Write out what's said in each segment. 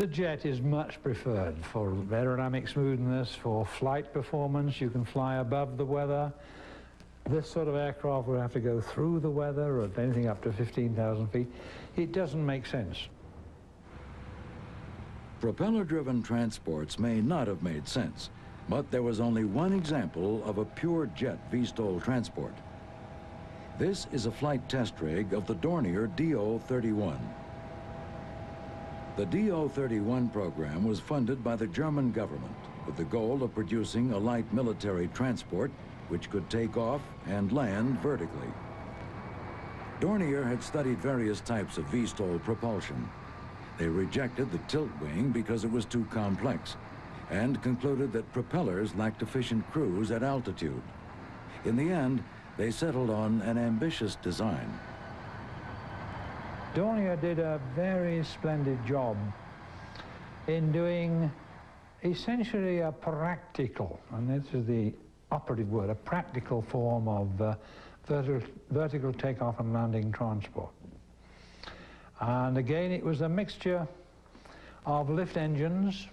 The jet is much preferred for aerodynamic smoothness, for flight performance. You can fly above the weather. This sort of aircraft would have to go through the weather or anything up to 15,000 feet. It doesn't make sense. Propeller-driven transports may not have made sense, but there was only one example of a pure jet VSTOL transport. This is a flight test rig of the Dornier DO-31. The DO-31 program was funded by the German government with the goal of producing a light military transport which could take off and land vertically. Dornier had studied various types of VSTOL propulsion. They rejected the tilt wing because it was too complex and concluded that propellers lacked efficient cruise at altitude. In the end, they settled on an ambitious design. Dornier did a very splendid job in doing essentially a practical, and this is the operative word, a practical form of uh, vertical, vertical takeoff and landing transport. And again, it was a mixture of lift engines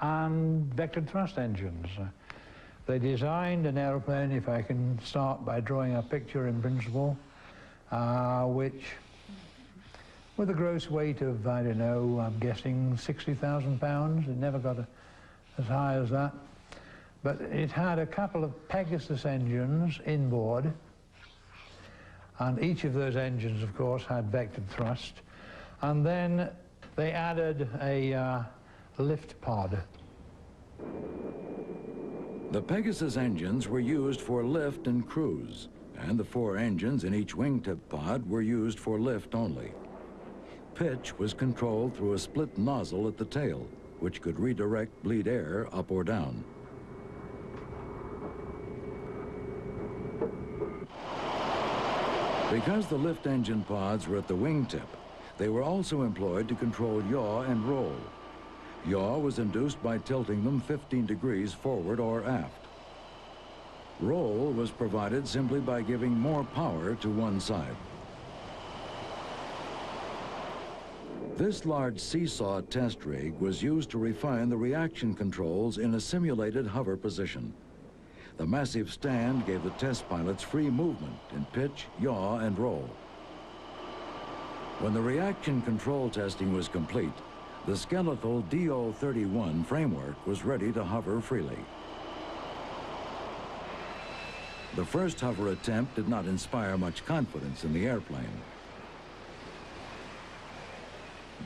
and vectored thrust engines. They designed an aeroplane, if I can start by drawing a picture in principle, uh, which, with a gross weight of, I don't know, I'm guessing 60,000 pounds, it never got a, as high as that, but it had a couple of Pegasus engines inboard, and each of those engines, of course, had vectored thrust. And then they added a uh, lift pod. The Pegasus engines were used for lift and cruise, and the four engines in each wingtip pod were used for lift only. Pitch was controlled through a split nozzle at the tail, which could redirect bleed air up or down. Because the lift engine pods were at the wingtip, they were also employed to control yaw and roll. Yaw was induced by tilting them 15 degrees forward or aft. Roll was provided simply by giving more power to one side. This large seesaw test rig was used to refine the reaction controls in a simulated hover position. The massive stand gave the test pilots free movement in pitch, yaw, and roll. When the reaction control testing was complete, the skeletal DO-31 framework was ready to hover freely. The first hover attempt did not inspire much confidence in the airplane.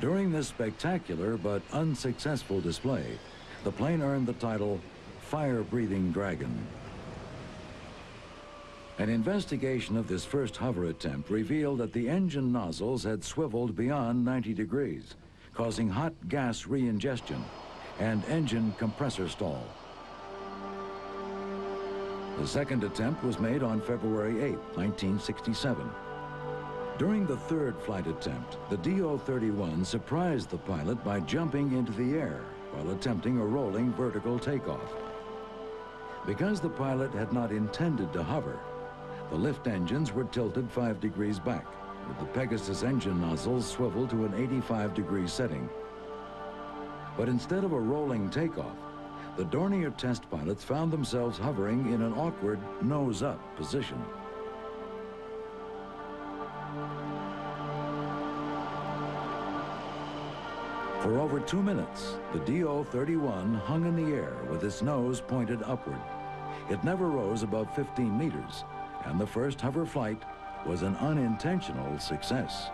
During this spectacular but unsuccessful display, the plane earned the title Fire-Breathing Dragon. An investigation of this first hover attempt revealed that the engine nozzles had swiveled beyond 90 degrees, causing hot gas reingestion and engine compressor stall. The second attempt was made on February 8, 1967. During the third flight attempt, the DO-31 surprised the pilot by jumping into the air while attempting a rolling vertical takeoff. Because the pilot had not intended to hover, the lift engines were tilted 5 degrees back, with the Pegasus engine nozzles swiveled to an 85 degree setting. But instead of a rolling takeoff, the Dornier test pilots found themselves hovering in an awkward nose-up position. For over two minutes, the DO-31 hung in the air with its nose pointed upward. It never rose above 15 meters, and the first hover flight was an unintentional success.